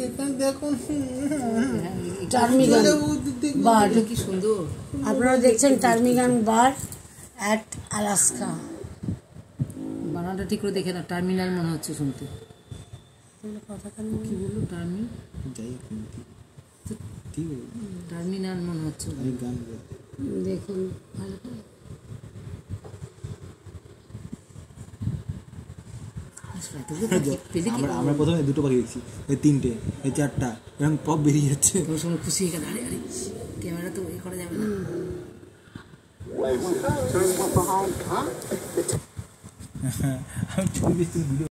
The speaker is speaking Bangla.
এখানে দেখুন টার্মিগান বার কি সুন্দর আপনারা দেখছেন টার্মিগান বার অ্যাট আলাস্কা বানানটা ঠিক করে দেখে না টার্মিনাল মনে হচ্ছে শুনতে। কি বলল টার্মি টার্মিনাল মনে হচ্ছে। দেখুন ভালো করে। এতগুলো পাখি পেলে কি আমরা আমরা প্রথমে দুটো পাখি দেখছি এই তিনটে এই চারটা এরকম পপ বেরিয়ে যাচ্ছে কোনো সময় খুশি হয়ে গেল আরে আরে ক্যামেরা তো এ করা যাবে না আমি ছবি বেশি ভিডিও